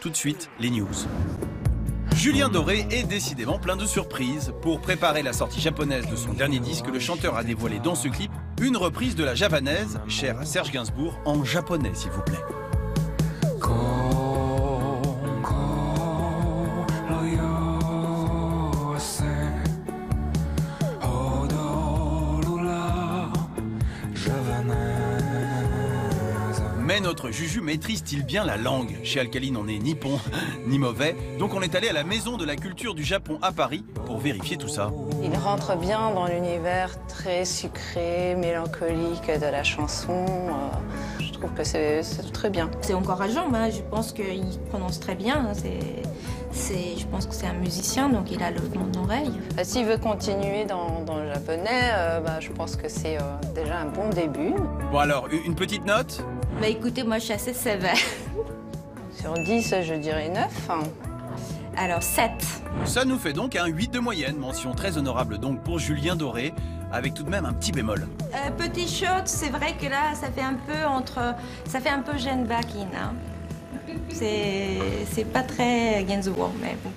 Tout de suite, les news. Julien Doré est décidément plein de surprises. Pour préparer la sortie japonaise de son dernier disque, le chanteur a dévoilé dans ce clip une reprise de la javanaise, chère à Serge Gainsbourg, en japonais s'il vous plaît. Mais notre Juju maîtrise-t-il bien la langue Chez Alcaline, on n'est ni bon ni mauvais, donc on est allé à la Maison de la Culture du Japon à Paris pour vérifier tout ça. Il rentre bien dans l'univers très sucré, mélancolique de la chanson. Euh, je trouve que c'est très bien. C'est encore à jambe, hein. je pense qu'il prononce très bien. Je pense que c'est un musicien, donc il a le don d'oreille. Bah, s'il veut continuer dans, le japonais, euh, bah, je pense que c'est euh, déjà un bon début. Bon alors, une petite note? Bah écoutez, moi je suis assez sévère. Sur 10, je dirais 9. Alors 7. Ça nous fait donc un 8 de moyenne, mention très honorable donc pour Julien Doré, avec tout de même un petit bémol. Euh, petit shot, c'est vrai que là, ça fait un peu entre... Ça fait un peu Jane Birkin. Hein. C'est pas très wall, mais bon.